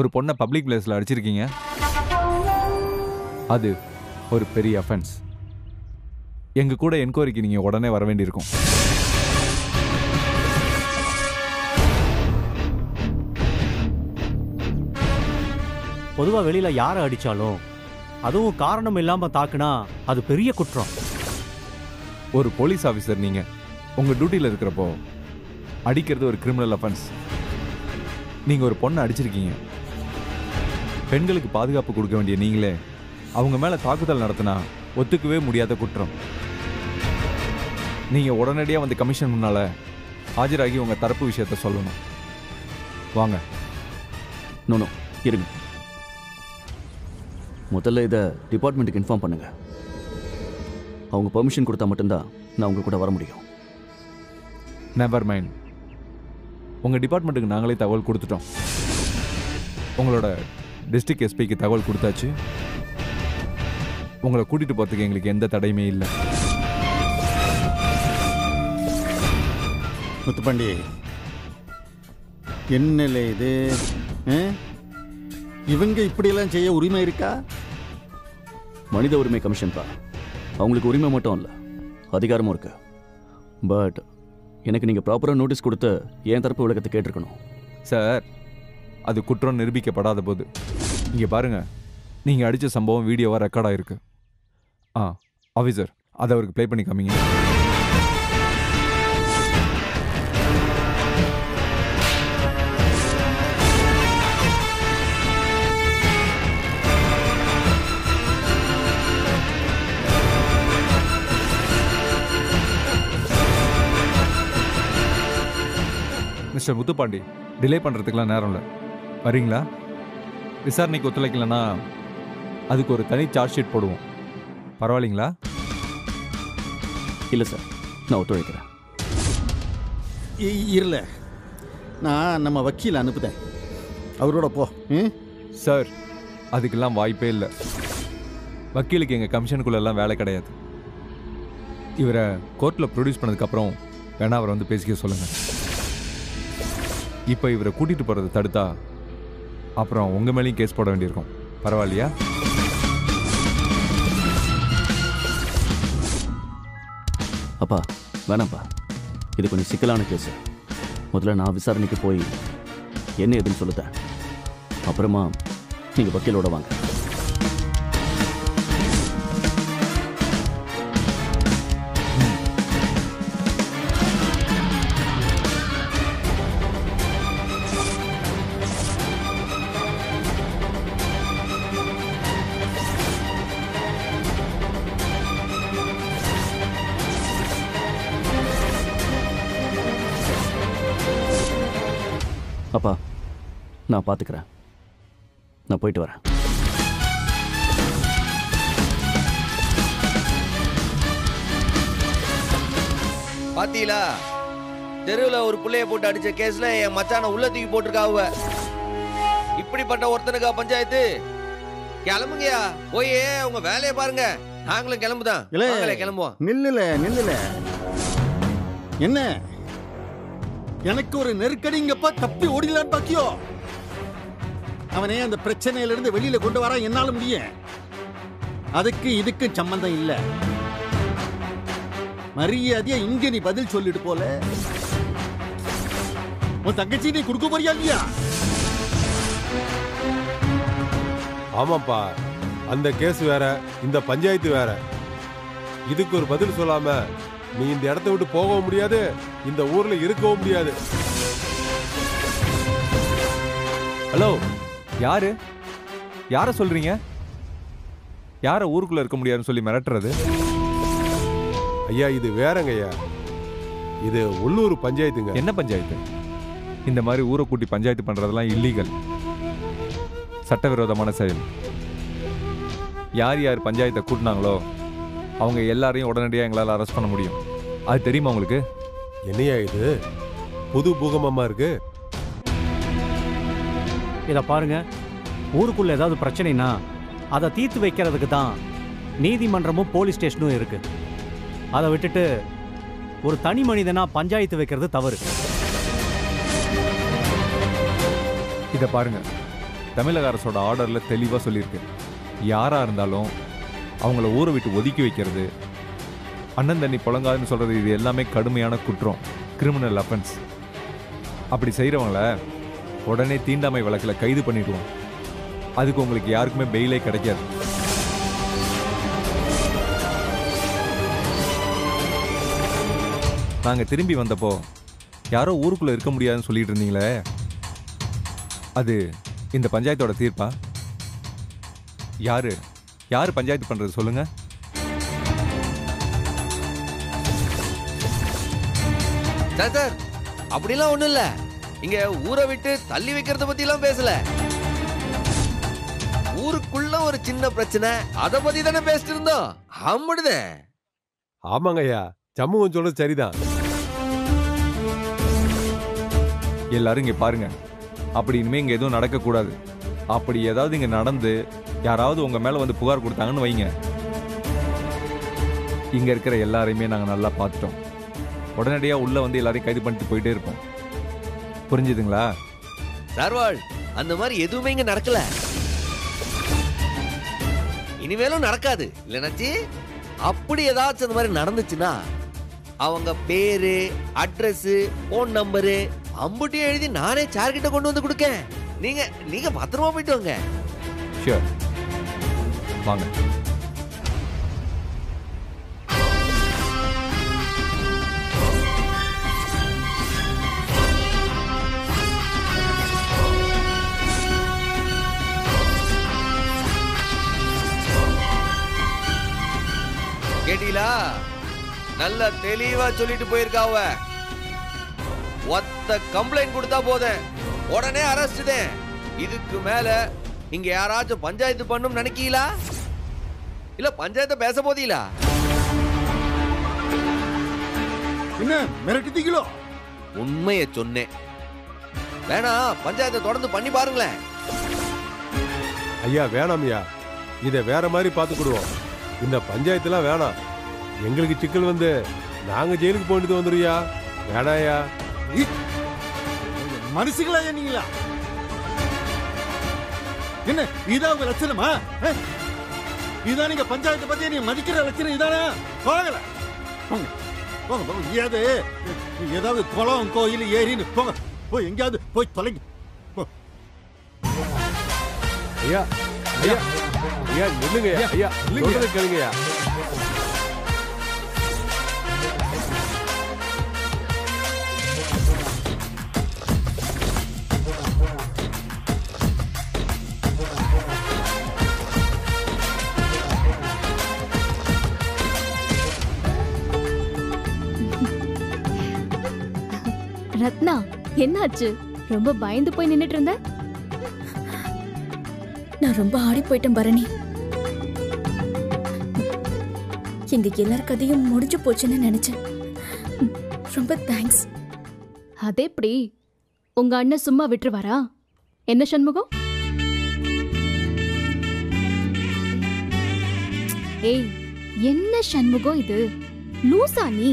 ஒரு பொண்ணை பப்ளிக் பிளேஸில் அடிச்சிருக்கீங்க. அது ஒரு பெரிய அஃபென்ஸ் எங்க கூட என்கொயரிக்கு நீங்க உடனே வர வேண்டியிருக்கும். பொதுவா வெளியில யாரை அடிச்சாலும் அதுவும் காரணம் இல்லாம தாக்குனா அது பெரிய குற்றம். ஒரு போலீஸ் ஆஃபீஸர் நீங்க உங்க டியூட்டியில் இருக்கிறப்போ அடிக்கிறது ஒரு கிரிமினல் அஃபென்ஸ் நீங்க ஒரு பொண்ணை அடிச்சிருக்கீங்க. பெண்களுக்கு பாதுகாப்பு கொடுக்க வேண்டிய நீங்களே அவங்க மேல தாக்குதல் நடத்தினா ஒத்துக்கவே முடியாத குற்றம். நீங்க உடனடியாக வந்து கமிஷன் முன்னால ஆஜராகி உங்க தரப்பு விஷயத்த சொல்லணும். வாங்க. நோ நோ இருங்க. முதல்ல இதை டிபார்ட்மெண்ட்டுக்கு இன்ஃபார்ம் பண்ணுங்க. அவங்க பெர்மிஷன் கொடுத்தா மட்டும்தான் நான் உங்க கூட வர முடியும். நெவர் மைண்ட் உங்கள் டிபார்ட்மெண்ட்டுக்கு நாங்களே தகவல் கொடுத்துட்டோம். உங்களோட டிஸ்ட்ரிக்ட் எஸ்பிக்கு தகவல் கொடுத்தாச்சு. உங்களை கூட்டிகிட்டு போகிறதுக்கு எங்களுக்கு எந்த தடையுமே இல்லை. முத்துப்பாண்டி என்னல இது? இவங்க இப்படியெல்லாம் செய்ய உரிமை இருக்கா? மனித உரிமை கமிஷன் தான் அவங்களுக்கு உரிமை மட்டும் இல்லை அதிகாரமும் இருக்கு. பட் எனக்கு நீங்கள் ப்ராப்பராக நோட்டீஸ் கொடுத்து என் தரப்பு விளக்கத்தை கேட்டிருக்கணும். சார் அது குற்றம் நிரூபிக்கப்படாத போது. இங்கே பாருங்க. நீங்கள் அடித்த சம்பவம் வீடியோவாக ரெக்கார்ட் ஆகிருக்கு ஆ ஆஃபீஸர் அதை அவருக்கு ப்ளே பண்ணி காமிங்க. மிஸ்டர் முத்துப்பாண்டி டிலே பண்ணுறதுக்கெலாம் நேரம் இல்லை. வரீங்களா? விசாரணைக்கு ஒத்துழைக்கலைன்னா அதுக்கு ஒரு தனி சார்ஜ் ஷீட் போடுவோம். பரவாயில்லைங்களா? இல்லை சார் நான் ஒத்துழைக்கிறேன். இ- இருல நான் நம்ம வக்கீல் அனுப்புதேன். அவரோட போ ம்? சார் அதுக்கெல்லாம் வாய்ப்பே இல்லை. வக்கீலுக்கு எங்கள் கமிஷனுக்குள்ளெல்லாம் வேலை கிடையாது. இவரை கோர்ட்டில் ப்ரொடியூஸ் பண்ணதுக்கப்புறம் வேணா அவரை வந்து பேசிக்க சொல்லுங்கள் இப்போ இவரை கூட்டிகிட்டு போகிறத தடுத்தா அப்புறம் உங்கள் மேலேயும் கேஸ் போட வேண்டியிருக்கும். பரவாயில்லையா? அப்பா வேணாம்ப்பா. இது கொஞ்சம் சிக்கலான கேஸு முதல்ல நான் விசாரணைக்கு போய் என்ன ஏதுன்னு சொல்லுத்தேன் அப்புறமா நீங்கள் வக்கீலோட வாங்க. பார்த்துக்கிறேன். நான் போயிட்டு வரேன். பாத்தீங்களா? தெருவுல ஒரு புள்ளைய போட்டு அடிச்ச கேஸ்ல என் மச்சான உள்ள தூக்கி போட்டிருக்காவுவ இப்படிப்பட்ட ஒருத்தனுக்கா பஞ்சாயத்து? கிளம்புங்கயா போய் உங்க வேலையை பாருங்க. நாங்களும் கிளம்புதான். இல்ல. கிளம்புவோம். நில்லுல நில்லுல. என்ன? எனக்கு ஒரு நெருக்கடிங்கப்ப தப்பி ஓடிடலான்னு பாக்கியோ? அவனே அந்த பிரச்சனையிலிருந்து வெளியில கொண்டு வர என்னால முடியும். அதுக்கு இதுக்கு சம்பந்தம் இல்ல. மரியாதையா இங்க நீ பதில் சொல்லிட்டு போல. உன் தங்கச்சி நீ கொடுக்க போறியா இல்லையா? ஆமாப்பா. அந்த கேஸ் வேற இந்த பஞ்சாயத்து வேற. இதுக்கு ஒரு பதில் சொல்லாம நீ இந்த இடத்த விட்டு போகவும் முடியாது இந்த ஊர்ல இருக்கவும் முடியாது. ஹலோ யாரு? யாரை சொல்றீங்க? யாரை ஊருக்குள்ள இருக்க முடியாதுன்னு சொல்லி மிரட்டுறது? ஐயா இது வேறங்க ஐயா. இது உள்ளூர் பஞ்சாயத்துங்க. என்ன பஞ்சாயத்து? இந்த மாதிரி ஊரை கூட்டி பஞ்சாயத்து பண்றதெல்லாம் இல்லீகல் சட்டவிரோதமான செயல். யார் யார் பஞ்சாயத்தை கூட்டினாங்களோ அவங்க எல்லாரையும் உடனடியாக எங்களால் அரெஸ்ட் பண்ண முடியும். அது தெரியுமா உங்களுக்கு? என்னையா இது? புது பூகம்பமா இருக்கு? இதை பாருங்க. ஊருக்குள்ள ஏதாவது பிரச்சனைனா அதை தீர்த்து வைக்கிறதுக்கு தான் நீதிமன்றமும் போலீஸ் ஸ்டேஷனும் இருக்கு. அதை விட்டுட்டு ஒரு தனி மனிதனா பஞ்சாயத்து வைக்கிறது தவறு. இதை பாருங்க. தமிழக அரசோட ஆர்டரில் தெளிவாக சொல்லியிருக்கு. யாராக இருந்தாலும் அவங்கள ஊரை விட்டு ஒதுக்கி வைக்கிறது அண்ணன் தண்ணி புழங்காதுன்னு சொல்கிறது இது எல்லாமே கடுமையான குற்றம் கிரிமினல் அஃபென்ஸ் அப்படி செய்கிறவங்கள உடனே தீண்டாமை வழக்கில் கைது பண்ணிடுவோம். அதுக்கு உங்களுக்கு யாருக்குமே பெயிலே கிடைக்காது. நாங்கள் திரும்பி வந்தப்போ யாரோ ஊருக்குள்ளே இருக்க முடியாதுன்னு சொல்லிட்டு இருந்தீங்களே? அது இந்த பஞ்சாயத்தோட தீர்ப்பா? யாரு? யாரு பஞ்சாயத்து பண்றது சொல்லுங்க. சார் சார் அப்படிலாம் ஒன்றும் இல்லை. இங்க ஊரை விட்டு தள்ளி வைக்கிறத பத்தி எல்லாம் பேசல. ஊருக்குள்ள ஒரு சின்ன பிரச்சனை அதை பத்தி தானே பேசிட்டு இருந்தோம். அம்படுதே ஆமாங்க ஐயா சமூகம் சொல்றது சரிதான். எல்லாரும் இங்க பாருங்க. அப்படி இனிமே இங்க எதுவும் நடக்கக்கூடாது. அப்படி ஏதாவது இங்க நடந்து யாராவது உங்க மேல வந்து புகார் கொடுத்தாங்கன்னு வைங்க. இங்க இருக்கிற எல்லாரையுமே நாங்க நல்லா பார்த்துட்டோம். உடனடியா உள்ள வந்து எல்லாரையும் கைது பண்ணிட்டு போயிட்டே இருப்போம். புரிஞ்சுதுங்களா? சர்வாள் அந்த மாதிரி எதுவுமே இங்க நடக்கல. இனிமேலும் நடக்காது இல்லைனாச்சி அப்படி ஏதாச்சும் அந்த மாதிரி நடந்துச்சுன்னா அவங்க பேரு அட்ரஸ் போன் நம்பரு அம்புட்டியும் எழுதி நானே சார்கிட்ட கொண்டு வந்து கொடுக்கேன். நீங்க நீங்க பத்திரமா போயிட்டு வாங்க. ஷியோர் வாங்க. நல்ல தெளிவா சொல்லிட்டு போயிருக்காவ ஒத்த கம்ப்ளைண்ட் கொடுத்தா போதும் உடனே அரெஸ்ட் தான் இதுக்கு மேல இங்க யாராச்சும் பஞ்சாயத்து பண்ணும் நினைக்கீங்களா? இல்ல பஞ்சாயத்தை பேச போதீங்களா? என்ன மிரட்டிட்டீங்களோ உண்மையை சொன்னேன். வேணா பஞ்சாயத்தை தொடர்ந்து பண்ணி பாருங்களேன். ஐயா வேணாம் ஐயா. இதை வேற மாதிரி பார்த்துக்கிடுவோம். இந்த பஞ்சாயத்துலாம் வேணாம். எங்களுக்கு சிக்கல் வந்து நாங்க ஜெயிலுக்கு போயிட்டு வந்துருயா வேணாயா? மனுஷங்களா நீங்களா? என்ன இதா உங்க லட்சணமா? இதான் நீங்க பஞ்சாயத்தை பத்தி நீங்க மதிக்கிற லட்சணம் இதானே? போகல போங்க. போங்க போங்க. ஏது ஏதாவது குளம் கோயில் ஏரின்னு போங்க. போய் எங்கேயாவது போய் தொலைங்க. ஐயா ஐயா ஐயா நில்லுங்க ஐயா ஐயா நில்லுங்க. ரத்னா என்னாச்சு? ரொம்ப பயந்து போய் நின்னுட்டு இருந்த நான் ரொம்ப ஆடி போயிட்டேன் பரணி. எங்க எல்லார் கதையும் முடிஞ்சு போச்சுன்னு நினைச்சேன். ரொம்ப தேங்க்ஸ் அது எப்படி உங்க அண்ணன் சும்மா விட்டுருவாரா? என்ன சண்முகம்? ஏய் என்ன சண்முகம் இது? லூசா நீ?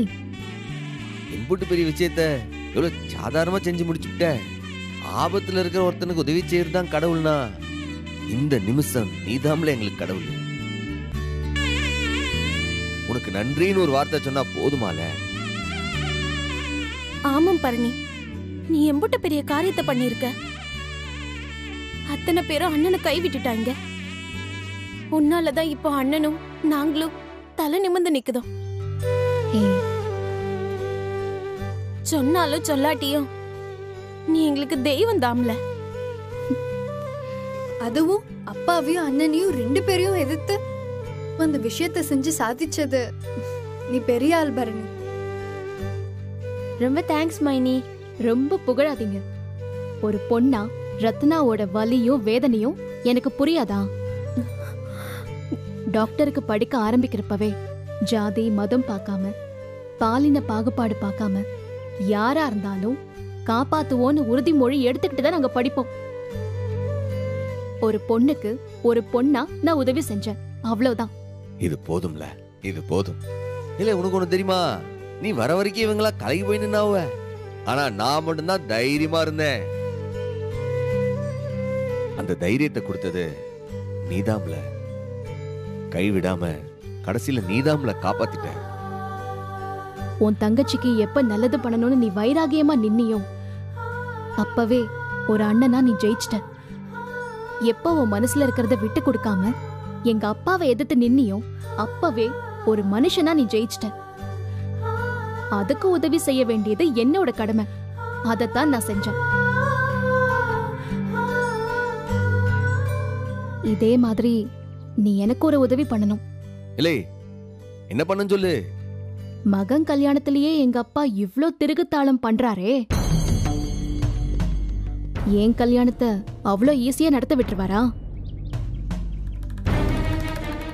இம்புட்டு பெரிய விஷயத்த எவ்வளவு சாதாரணமா செஞ்சு முடிச்சுட்ட ஆபத்துல இருக்கிற ஒருத்தனுக்கு உதவி செய்யறது தான் கடவுள்னா. இந்த நிமிஷம் நீதாம்ல எங்களுக்கு கடவுள். உனக்கு நன்றின்னு ஒரு வார்த்தை சொன்னா போதுமால? ஆமாம் பரணி. நீ எம்புட்ட பெரிய காரியத்தை பண்ணிருக்க அத்தனை பேரும் அண்ணனை கை விட்டுட்டாங்க. உன்னாலதான் இப்போ அண்ணனும் நாங்களும் தலை நிமிர்ந்து நிக்குதோம். சொன்னாலும் சொல்லாட்டியும் நீ எங்களுக்கு தெய்வம் தாம்ல. அதுவும் அப்பாவையும் அண்ணனையும் ரெண்டு பேரையும் எதிர்த்து அந்த விஷயத்த செஞ்சு சாதிச்சது. நீ பெரிய ஆள் பரணி. ரொம்ப தேங்க்ஸ் மைனி. ரொம்ப புகழாதீங்க. ஒரு பொண்ணா ரத்னாவோட வலியும் வேதனையும் எனக்கு புரியாதா? டாக்டருக்கு படிக்க ஆரம்பிக்கிறப்பவே ஜாதி மதம் பார்க்காம பாலின பாகுபாடு பார்க்காம யாரா இருந்தாலும் காப்பாத்துவோன்னு உறுதிமொழி எடுத்துக்கிட்டு தான் நாங்க படிப்போம். ஒரு பொண்ணுக்கு ஒரு பொண்ணா நான் உதவி செஞ்சேன். அவ்வளவுதான். இது போதும்ல இது போதும். இல்ல உனக்கு ஒண்ணு தெரியுமா? நீ வர வரைக்கும் இவங்களா கலகி போய் நின்னாவ? ஆனா நான் மட்டும்தான் தைரியமா இருந்தேன். அந்த தைரியத்தை கொடுத்தது நீதாம்ல. கைவிடாம கடைசியில நீதாம்ல காப்பாத்திட்ட. உன் தங்கச்சிக்கு எப்ப நல்லது பண்ணணும்னு நீ வைராகியமா நின்னியோ? அப்பவே ஒரு அண்ணனா நீ ஜெயிச்சிட்ட. எப்ப உன் மனசுல இருக்கிறத விட்டு கொடுக்காம எங்க அப்பாவை எதிர்த்து நின்னியோ அப்பவே ஒரு மனுஷனா நீ ஜெயிச்சிட்ட. அதுக்கு உதவி செய்ய வேண்டியது என்னோட கடமை. அதைத்தான் நான் செஞ்சேன். இதே மாதிரி நீ எனக்கு ஒரு உதவி பண்ணணும். இல்லை என்ன பண்ணுன்னு சொல்லு? மகன் கல்யாணத்திலேயே எங்க அப்பா இவ்ளோ திருகுத்தாளம் பண்றாரே. என் கல்யாணத்தை அவ்வளோ ஈஸியா நடத்த விட்டுருவாரா?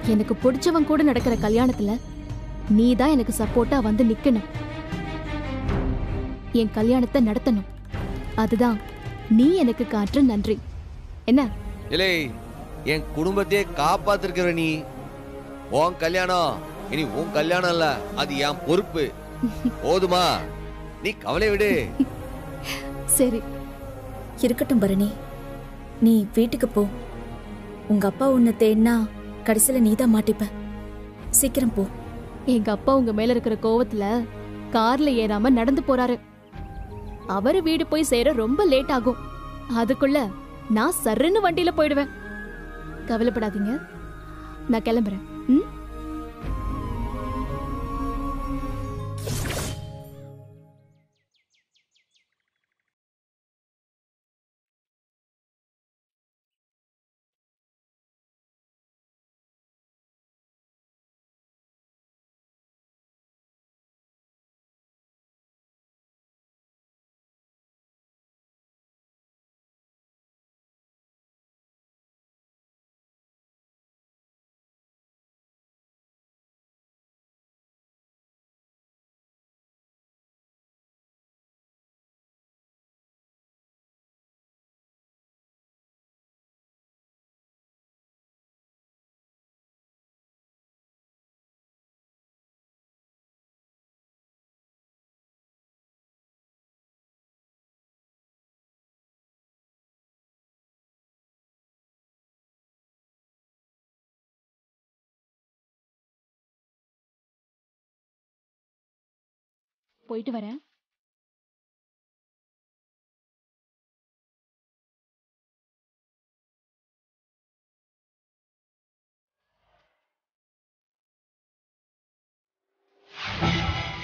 எனக்கு பிடிச்சவன் கூட நடக்கிற கல்யாணத்துல நீ தான் எனக்கு சப்போர்ட்டா வந்து நிக்கணும். என் கல்யாணத்தை நடத்தணும். அதுதான் நீ எனக்கு காற்று நன்றி. என்ன? இல்லை என் குடும்பத்தையே காப்பாத்திருக்கிற நீ. உன் கல்யாணம் இனி உன் கல்யாணம் இல்ல. அது என் பொறுப்பு. போதுமா? நீ கவலை விடு. சரி. இருக்கட்டும் பரணி. நீ வீட்டுக்கு போ. உங்க அப்பா உன்னை தேடினா கடைசியில நீதான் மாட்டிப்ப. சீக்கிரம் போ. எங்க அப்பா உங்க மேல இருக்கிற கோவத்துல கார்ல ஏறாம நடந்து போறாரு. அவரு வீடு போய் சேர ரொம்ப லேட் ஆகும். அதுக்குள்ள நான் சர்ருன்னு வண்டியில போயிடுவேன். கவலைப்படாதீங்க. நான் கிளம்புறேன். ம்? போயிட்டு வரேன்.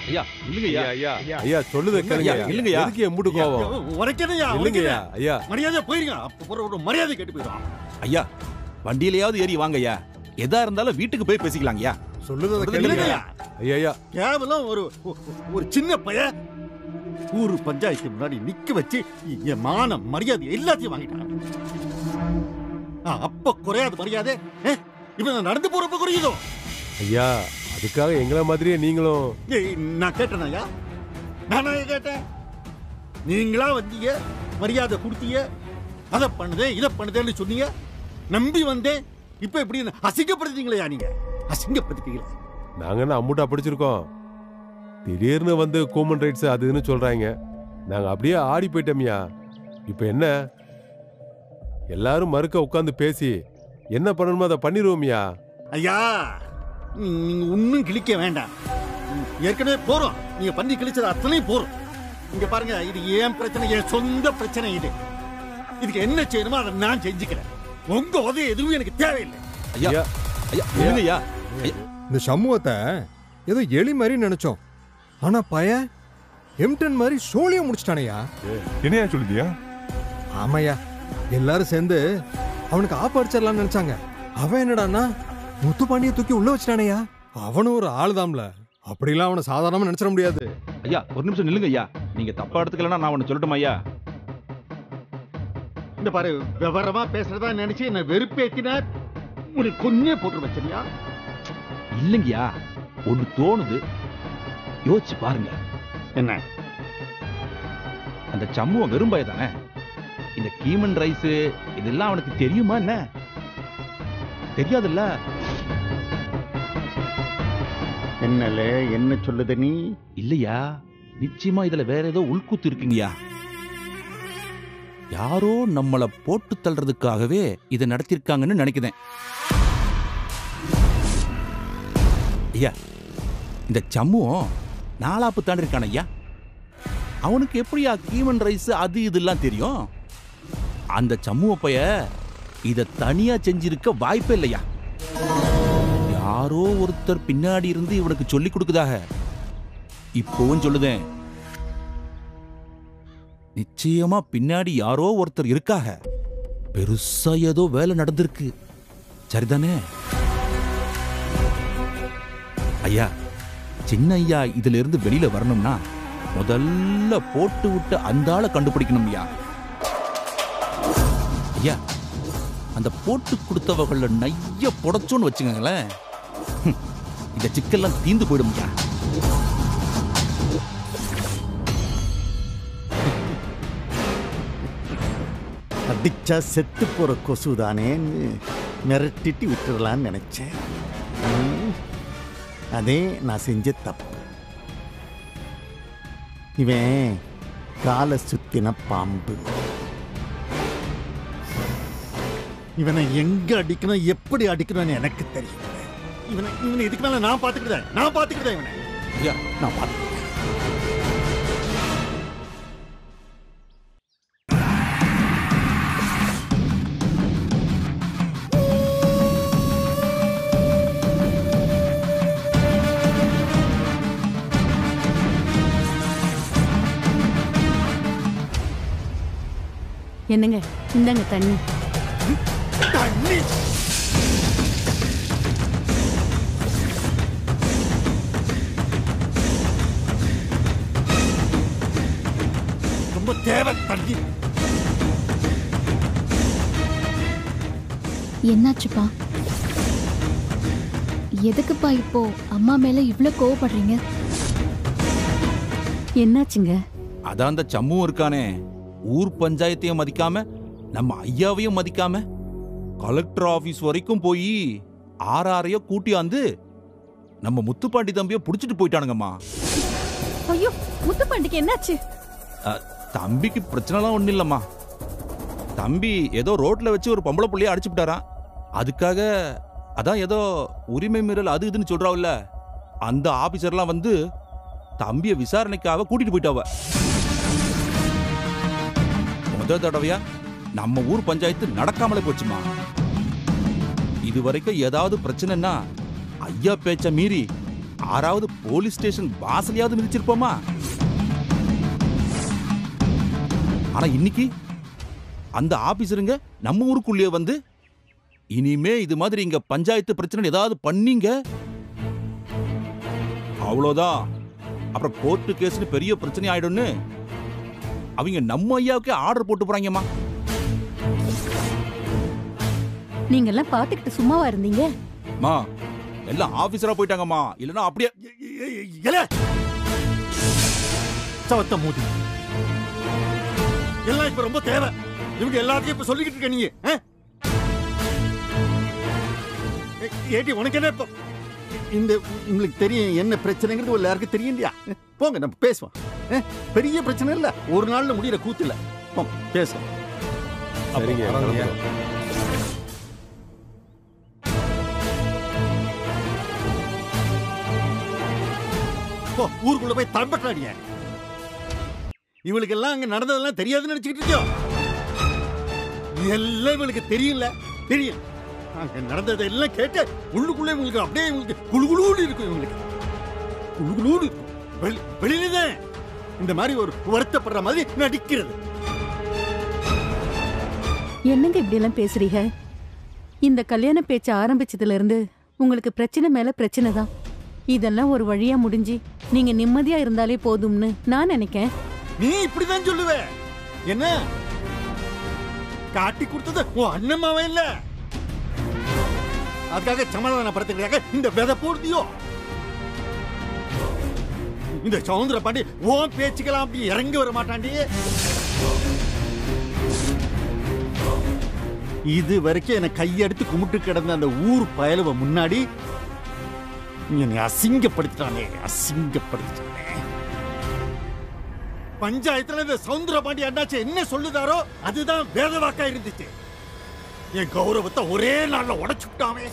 ஐயா இல்லைங்க ஐயா ஐயா. ஐயா ஐயா சொல்லுத கேளுங்க ஐயா, இல்லைங்கய்யா. எதுக்கு எம்புட்டு கோவம்? உரைக்கணையா இல்லைங்கய்யா ஐயா. மரியாதை போயிருங்க. அப்ப ஒரு மரியாதை கேட்டு போயிடும். ஐயா வண்டியிலயாவது ஏறி வாங்க ஐயா எதா இருந்தாலும் வீட்டுக்கு போய் பேசிக்கலாங்கய்யா. சொல்லுத கேளுங்க இல்லைங்கய்யா ஐயா. ஐயா கேவலம் ஒரு ஒரு சின்ன பைய ஊர் பஞ்சாயத்து முன்னாடி நிக்க வச்சு என் மான மரியாதை எல்லாத்தையும் வாங்கிட்டான். ஆ, அப்ப குறையாது மரியாதை இவன் நடந்து போறப்ப குறையுதோ? ஐயா அதுக்காக எங்கள மாதிரியே நீங்களும். நான் கேட்டேனாயா நானா கேட்டேன்? நீங்களா வந்தீங்க மரியாதை கொடுத்தீங்க அதை பண்ணுதே இதை பண்ணுதேன்னு சொன்னீங்க நம்பி வந்தேன். இப்ப இப்படி அசிங்கப்படுத்திட்டீங்களா நீங்க? அசிங்கப்படுத்திட்டீங்களா நாங்க என்ன அம்முட்டா படிச்சிருக்கோம்? திடீர்னு வந்து ஹியூமன் ரைட்ஸ் அது இதுன்னு சொல்றாங்க. நாங்க அப்படியே ஆடி போயிட்டோம்யா. இப்போ என்ன? எல்லாரும் மறுக்க உட்காந்து பேசி என்ன பண்ணணுமோ அதை பண்ணிடுவோம்யா ஐயா நீ- நீங்க ஒன்னும் கிழிக்க வேண்டாம். ஏற்கனவே போறோம். நீங்க பண்ணி கிழிச்சது அத்தனையும் போறோம். இங்க பாருங்க இது ஏன் பிரச்சனை? என் சொந்த பிரச்சனை இது. இதுக்கு என்ன செய்யணுமோ அதை நான் செஞ்சுக்கிறேன். உங்க உதவி எதுவும் எனக்கு தேவையில்லை. ஐயா ஐயா. ஐயா. இந்த சமூகத்தை ஏதோ எலி மாதிரி நினைச்சோம். ஆனா பையன் எம்டன் மாதிரி சோழிய முடிச்சிட்டானையா? என்னையா சொல்லுதியா? ஆமாய்யா எல்லாரும் சேர்ந்து அவனுக்கு ஆப்படிச்சிடலாம்னு நினைச்சாங்க. அவன் என்னடான்னா முத்துப்பாண்டிய தூக்கி உள்ள வச்சிட்டானையா? அவனும் ஒரு ஆளுதாம்ல. அப்படிலாம் அவனை சாதாரணமா நினைச்சிட முடியாது. ஐயா ஒரு நிமிஷம் நில்லுங்க ஐயா. நீங்க தப்பா எடுத்துக்கலன்னா நான் ஒன்னு சொல்லட்டுமா ஐயா? இந்த பாரு விவரமா பேசுறதா நினைச்சு என்ன வெறுப்பேத்தினா உனக்கு கொன்னே போட்டு வச்சனியா இல்லைங்கய்யா ஒன்னு தோணுது. யோசிச்சு பாருங்க. என்ன? அந்த சம்முவம் வெறும்பாய தானே இந்த கீமன் ரைஸ் இதெல்லாம் அவனுக்கு தெரியுமா என்ன? தெரியாதுல்ல? என்னல என்ன சொல்லுத நீ? இல்லையா நிச்சயமா இதுல வேற ஏதோ உள்கூத்து இருக்குங்கய்யா. யாரோ நம்மளை போட்டு தள்ளுறதுக்காகவே இதை நடத்திருக்காங்கன்னு நினைக்கிறேன். ஐயா இந்த சம்முவும் நாலாப்பு தாண்டி இருக்கான ஐயா. அவனுக்கு எப்படியா கீமன் ரைஸ் அது இதெல்லாம் தெரியும்? அந்த சம்முவ பைய இதை தனியா செஞ்சிருக்க வாய்ப்பே இல்லையா? யாரோ ஒருத்தர் பின்னாடி இருந்து இவனுக்கு சொல்லி கொடுக்குதாக. இப்போவும் சொல்லுதேன். நிச்சயமா பின்னாடி யாரோ ஒருத்தர் இருக்காக. பெருசா ஏதோ வேலை நடந்திருக்கு. சரிதானே? ஐயா சின்ன ஐயா இதுல இருந்து வெளியில வரணும்னா முதல்ல போட்டு விட்டு அந்த ஆளை கண்டுபிடிக்கணும் ஐயா. ஐயா அந்த போட்டு கொடுத்தவர்கள நைய புடச்சோன்னு வச்சுக்கோங்களேன். இந்த சிக்கல்லாம் தீந்து போயிடும் ஐயா. அடிச்சா செத்து போற கொசு தானேன்னு மிரட்டிட்டு விட்டுடலான்னு நினைச்சேன். அதே நான் செஞ்ச தப்பு. இவன் காலை சுத்தின பாம்பு. இவனை எங்க அடிக்கணும் எப்படி அடிக்கணும்னு எனக்கு தெரியும் இவனை இவனை இதுக்கு மேல நான் பாத்துக்கிட்டேன் நான் பாத்துக்கிட்டேன் இவனை. நான் பாத்து என்னங்க? இந்தாங்க தண்ணி. தண்ணி ரொம்ப தேவை தண்ணி. என்னாச்சுப்பா? எதுக்குப்பா இப்போ அம்மா மேல இவ்ளோ கோவப்படுறீங்க? என்னாச்சுங்க? அதான் அந்த சம்முவும் இருக்கானே. ஊர் பஞ்சாயத்தையும் மதிக்காம நம்ம ஐயாவையும் மதிக்காம கலெக்டர் ஆபீஸ் வரைக்கும் போய் ஆறாரைய கூட்டியாந்து நம்ம முத்துப்பாண்டி தம்பிய புடிச்சிட்டு போயிட்டானுங்கம்மா. ஐயோ முத்துப்பாண்டிக்கு என்னாச்சு? தம்பிக்கு பிரச்சனைலாம் ஒண்ணும் இல்லம்மா தம்பி ஏதோ ரோட்ல வச்சு ஒரு பொம்பளை புள்ளைய அடிச்சு விட்டாராம். அதுக்காக அதான் ஏதோ உரிமை மீறல் அது இதுன்னு சொல்றாவுல்ல. அந்த ஆபீசர்லாம் வந்து தம்பிய விசாரணைக்காக கூட்டிட்டு போயிட்டாவ. முத தடவையா? நம்ம ஊர் பஞ்சாயத்து நடக்காமலே போச்சுமா? இது வரைக்கும் ஏதாவது பிரச்சனைன்னா ஐயா பேச்ச மீறி ஆறாவது போலீஸ் ஸ்டேஷன் வாசலையாவது மிதிச்சிருப்போமா? ஆனா இன்னைக்கு அந்த ஆபீசருங்க நம்ம ஊருக்குள்ளேயே வந்து இனிமே இது மாதிரி இங்க பஞ்சாயத்து பிரச்சனை ஏதாவது பண்ணீங்க? அவ்வளோதான் அப்புறம் கோர்ட்டு கேஸ்னு பெரிய பிரச்சனை ஆயிடும்னு அவங்க நம்ம ஐயாவுக்கே ஆர்டர் போட்டு போறாங்கம்மா. நீங்க எல்லாம் பாத்துக்கிட்டு சும்மாவா இருந்தீங்க? மா எல்லாம் ஆபீசரா போயிட்டாங்கம்மா. இல்லனா அப்படியே இல சவத்த மூடி எல்லாம் இப்ப ரொம்ப தேவை. இவங்க எல்லாத்தையும் இப்ப சொல்லிக்கிட்டு இருக்க நீ ஆ? ஏ- ஏடி உனக்கு என்ன இப்போ இந்த உங்களுக்கு தெரியும் என்ன பிரச்சனைங்கிறது எல்லாருக்கும் தெரியும் இல்லையா? போங்க நம்ம பேசுவோம்? பெரிய பிரச்சனை இல்ல. ஒரு நாள்ல முடியிற கூத்து இல்ல போங்க பேசுவோம் சரிங்க கிளம்புறோம். போ ஊருக்குள்ள போய் தம்பட்டாடிய இவளுக்கு எல்லாம் அங்க நடந்ததெல்லாம் தெரியாதுன்னு நினைச்சுக்கிட்டு இருக்கியோ? எல்லாம் இவளுக்கு தெரியல தெரியும். அங்க நடந்ததை எல்லாம் கேட்டு உள்ளுக்குள்ளே இவங்களுக்கு அப்படியே இவங்களுக்கு குழுகுலூடு இருக்கும் இவங்களுக்கு. குழுகுலூடு இருக்கும். வெளி வெளியில தான் இந்த மாதிரி ஒரு வருத்தப்படுற மாதிரி நடிக்கிறது. என்னங்க இப்படி எல்லாம் பேசுறீங்க? இந்த கல்யாண பேச்சு ஆரம்பிச்சதுல இருந்து உங்களுக்கு பிரச்சனை மேல பிரச்சனை தான். இதெல்லாம் ஒரு வழியா முடிஞ்சு நீங்க நிம்மதியா இருந்தாலே போதும்னு நான் நினைக்கேன். நீ இப்படிதான் சொல்லுவ. என்ன? காட்டி கொடுத்தது உன் அண்ணமாவன் இல்ல. அதுக்காக சமாதானப்படுத்துறதுக்காக இந்த விதை போடுதியோ? இந்த சவுந்தர பாண்டி உன் பேச்சுக்கெல்லாம் அப்படி இறங்கி வர மாட்டாண்டி. இது வரைக்கும் என்னை கையெடுத்து கும்பிட்டு கிடந்த அந்த ஊர் பயலுவ முன்னாடி என்னை அசிங்கப்படுத்திட்டானே அசிங்கப்படுத்திட்டானே. பஞ்சாயத்துல இந்த சவுந்தரபாண்டி அண்ணாச்சி என்ன சொல்லுதாரோ அதுதான் வேதவாக்கா இருந்துச்சு. என் கௌரவத்தை ஒரே நாள்ல உடைச்சுட்டாமே.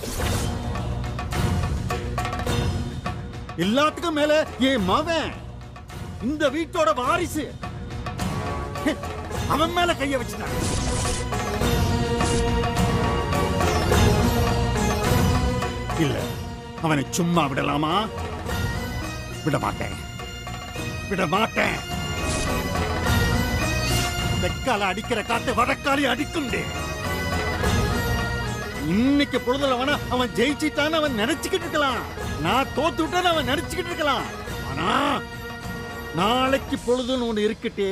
எல்லாத்துக்கும் மேல என் மவன். இந்த வீட்டோட வாரிசு. அவன் மேல கைய வச்சுட்டான் இல்ல அவனை சும்மா விடலாமா? விட மாட்டேன் விட மாட்டேன் வெக்கால அடிக்கிற காத்து வடக்காலி அடிக்கும்டே இன்னைக்கு பொழுதுல வேணா அவன் ஜெயிச்சிட்டான்னு அவன் நினைச்சுக்கிட்டு இருக்கலாம். நான் தோத்து விட்டேன்னு அவன் நினைச்சுக்கிட்டு இருக்கலாம். ஆனா நாளைக்கு பொழுதுன்னு ஒண்ணு இருக்கட்டே.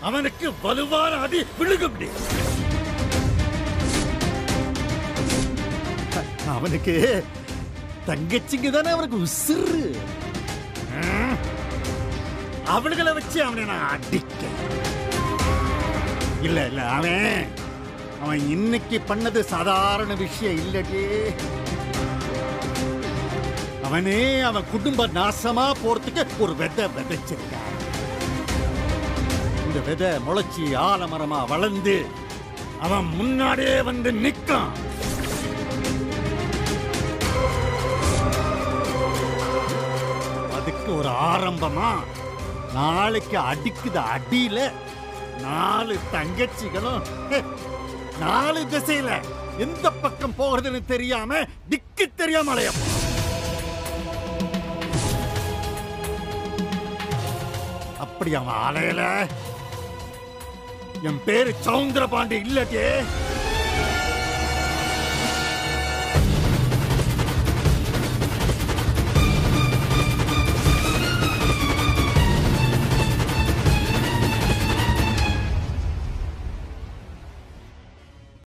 அவனுக்கு வலுவான அடி விழுகும்டே அவனுக்கு தங்கச்சிங்க தானே அவனுக்கு உசுறு. ம். அவளுகளை வச்சு அவனை நான் அடிக்க இல்ல இல்ல அவன் அவன் இன்னைக்கு பண்ணது சாதாரண விஷயம் இல்லடி அவனே அவன் குடும்ப நாசமா போறதுக்கு ஒரு விதை விதைச்சிருக்கான். இந்த விதை முளைச்சி ஆலமரமா வளர்ந்து அவன் முன்னாடியே வந்து நிற்கான் அதுக்கு ஒரு ஆரம்பமா நாளைக்கு அடிக்குது அடியில நாலு தங்கச்சிகளும் ஹே, நாலு திசையில எந்த பக்கம் போகிறதுன்னு தெரியாம திக்கு தெரியாம அலையும். அப்படி அவன் அலையல. என் பேரு சவுந்தர பாண்டி இல்லட்டே